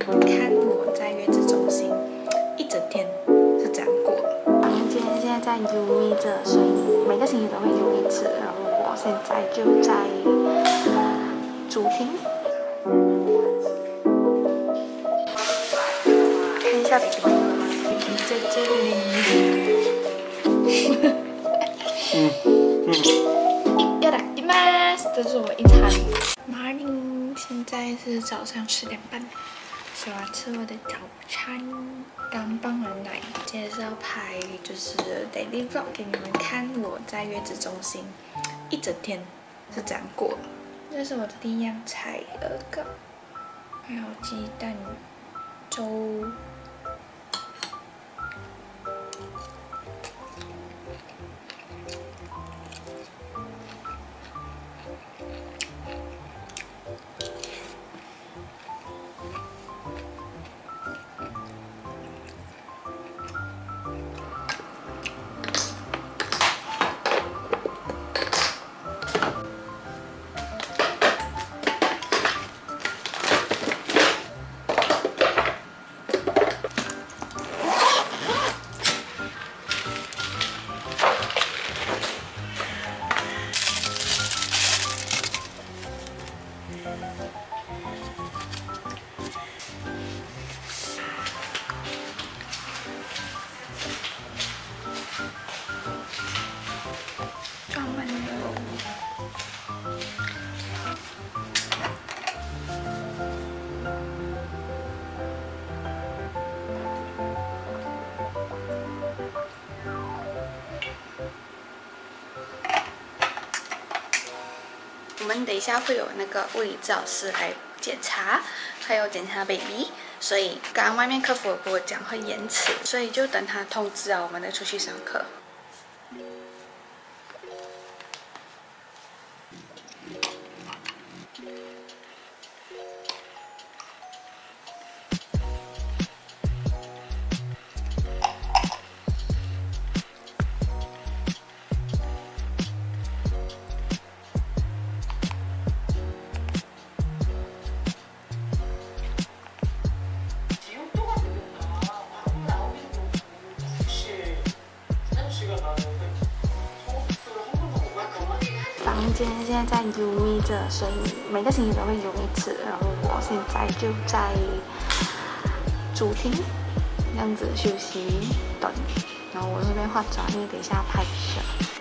看我在月子中心一整天是这样过。我们今天现在在游医着，所以每个星期都会游一次。然后我现在就在主厅，看一下 baby，baby 在这里。嗯嗯。要打的吗？这是我一餐。Morning，现在是早上十点半。我要吃我的早餐，刚帮完奶，接着是要拍就是 daily vlog 给你们看我在月子中心一整天是怎样过。这是我的第一样菜，鹅肝，还有鸡蛋粥。下会有那个物理治疗师来检查，还有检查 baby，所以刚刚外面客服有跟我讲会延迟，所以就等他通知啊，我们再出去上课。房间现在在游医着，所以每个星期都会游一次。然后我现在就在主厅这样子休息等，然后我这边化妆，因为等一下拍摄。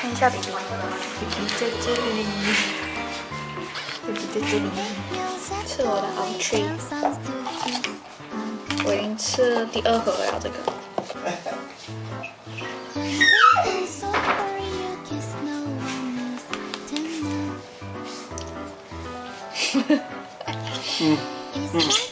看一下 baby，baby 在这里，baby 在这里，吃我的 o t r e 我已经吃第二盒了这个。嗯嗯。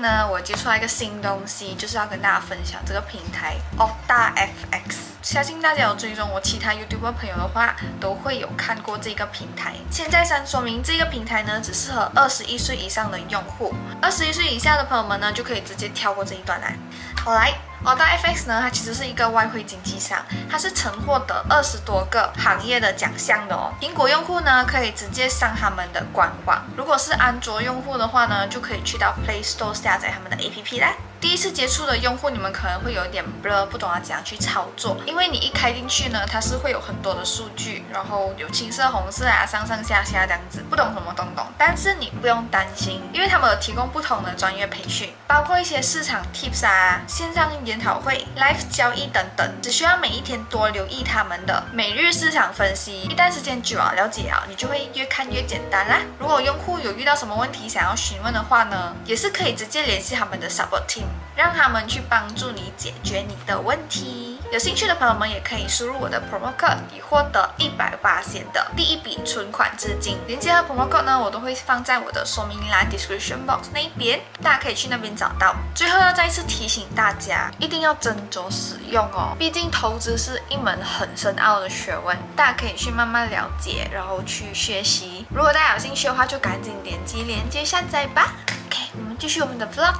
呢，我接触到一个新东西，就是要跟大家分享这个平台 Octa FX。相信大家有追踪我其他 YouTube 朋友的话，都会有看过这个平台。现在先说明，这个平台呢，只适合二十一岁以上的用户，二十一岁以下的朋友们呢，就可以直接跳过这一段来。好来。澳大 FX 呢，它其实是一个外汇经纪商，它是曾获得二十多个行业的奖项的哦。苹果用户呢，可以直接上他们的官网；如果是安卓用户的话呢，就可以去到 Play Store 下载他们的 APP 啦。第一次接触的用户，你们可能会有一点不不懂要怎样去操作，因为你一开进去呢，它是会有很多的数据，然后有青色、红色啊，上上下下这样子，不懂什么东东。但是你不用担心，因为他们有提供不同的专业培训，包括一些市场 tips 啊、线上研讨会、live 交易等等，只需要每一天多留意他们的每日市场分析，一旦时间久啊，了解啊，你就会越看越简单啦。如果用户有遇到什么问题想要询问的话呢，也是可以直接联系他们的 support team。让他们去帮助你解决你的问题。有兴趣的朋友们也可以输入我的 promo code，以获得一百八千的第一笔存款资金。链接和 promo code 呢，我都会放在我的说明栏 description box 那一边，大家可以去那边找到。最后要再一次提醒大家，一定要斟酌使用哦，毕竟投资是一门很深奥的学问，大家可以去慢慢了解，然后去学习。如果大家有兴趣的话，就赶紧点击链接下载吧。OK，我们继续我们的 vlog。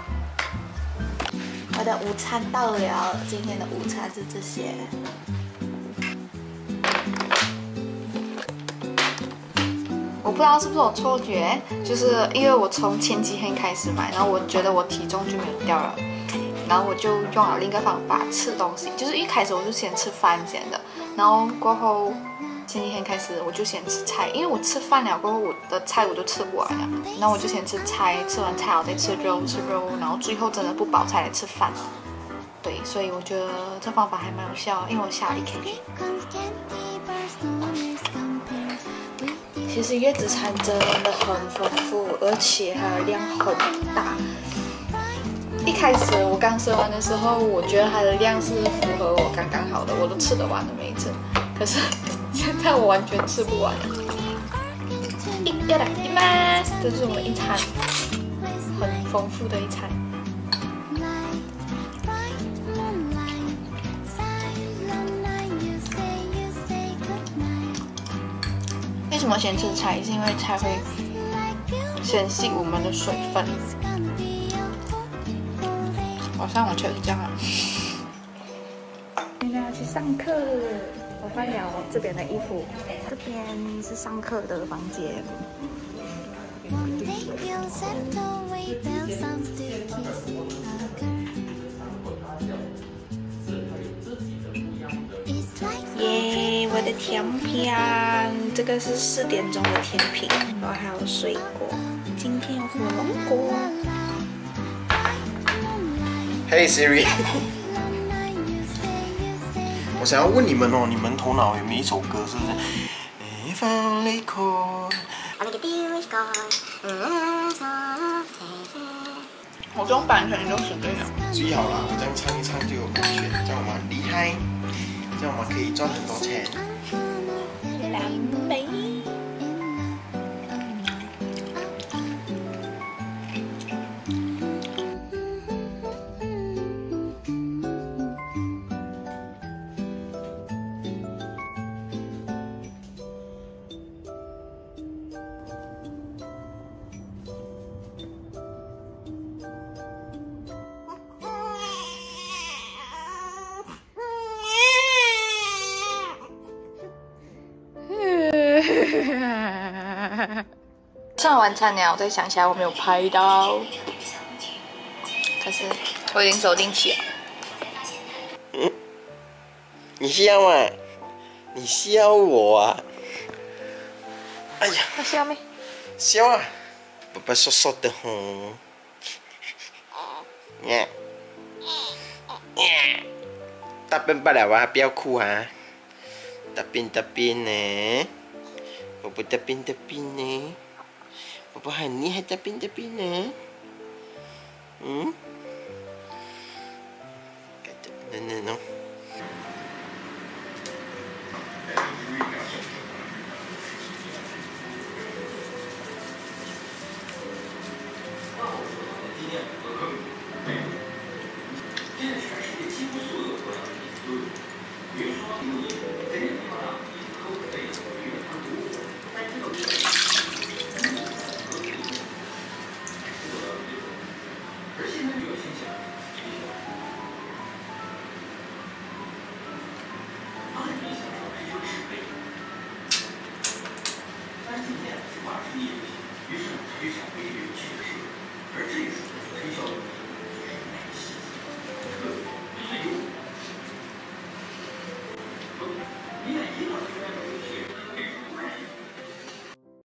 我的午餐到了，今天的午餐是这些。我不知道是不是我错觉，就是因为我从前几天开始买，然后我觉得我体重就没有掉了，然后我就用了另一个方法吃东西，就是一开始我就先吃饭先的，然后过后。前几天开始，我就先吃菜，因为我吃饭了过后，我的菜我就吃不完了。然后我就先吃菜，吃完菜我再吃肉，吃肉，然后最后真的不饱才来吃饭。对，所以我觉得这方法还蛮有效，因为我下了一 K。其实月子餐真的很丰富，而且它的量很大。一开始我刚生完的时候，我觉得它的量是符合我刚刚好的，我都吃得完的每一次。可是。现在我完全吃不完。一个来一吗？这是我们一餐很丰富的一餐。为什么先吃菜？是因为菜会先吸我们的水分。我上网就是这样啊。现在要去上课。我换了这边的衣服，这边是上课的房间。耶，我的甜品，这个是四点钟的甜品，然后还有水果，今天有火龙果。Hey Siri。我想要问你们哦，你们头脑有没有一首歌是不是？我这种版权就是这样。最好了，我，这样唱一唱就有版权，这样我们厉害，这样我们可以赚很多钱。上完菜鸟，我再想起来我没有拍到，可是我已经走进去了。嗯，你笑啊？你笑我啊？哎呀，我笑没？笑啊！爸爸说说的吼。耶耶，大便不了啊，不要哭啊！大便大便呢？宝宝大便大便呢？宝宝很厉害，